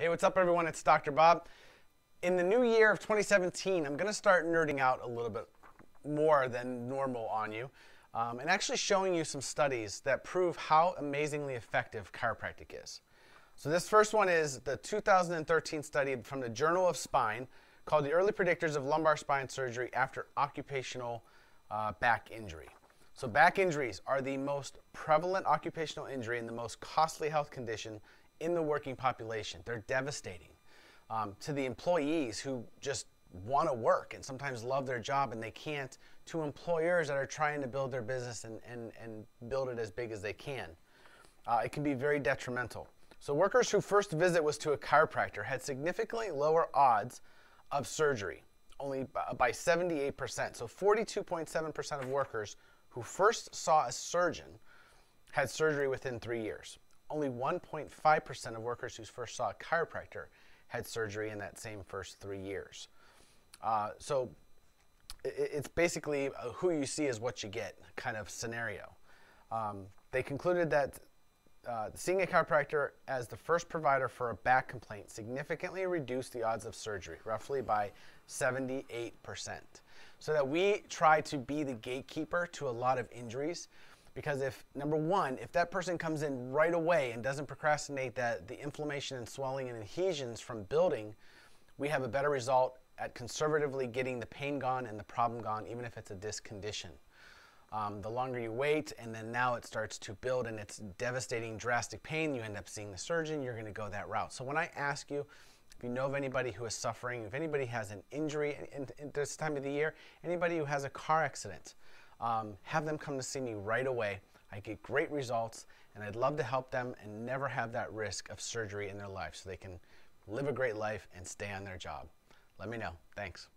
Hey, what's up, everyone? It's Dr. Bob. In the new year of 2017, I'm going to start nerding out a little bit more than normal on you um, and actually showing you some studies that prove how amazingly effective chiropractic is. So, this first one is the 2013 study from the Journal of Spine called The Early Predictors of Lumbar Spine Surgery After Occupational uh, Back Injury. So, back injuries are the most prevalent occupational injury and the most costly health condition in the working population. They're devastating um, to the employees who just want to work and sometimes love their job and they can't, to employers that are trying to build their business and, and, and build it as big as they can. Uh, it can be very detrimental. So, workers whose first visit was to a chiropractor had significantly lower odds of surgery, only by 78%. So, 42.7% of workers who first saw a surgeon had surgery within three years. Only 1.5% of workers who first saw a chiropractor had surgery in that same first three years. Uh, so it's basically uh, who you see is what you get kind of scenario. Um, they concluded that uh, seeing a chiropractor as the first provider for a back complaint significantly reduced the odds of surgery, roughly by 78%. So that we try to be the gatekeeper to a lot of injuries. Because if, number one, if that person comes in right away and doesn't procrastinate that the inflammation and swelling and adhesions from building, we have a better result at conservatively getting the pain gone and the problem gone, even if it's a disc condition. Um, the longer you wait, and then now it starts to build and it's devastating, drastic pain, you end up seeing the surgeon, you're going to go that route. So when I ask you, if you know of anybody who is suffering, if anybody has an injury in, in, in this time of the year, anybody who has a car accident, um, have them come to see me right away. I get great results, and I'd love to help them and never have that risk of surgery in their life so they can live a great life and stay on their job. Let me know. Thanks.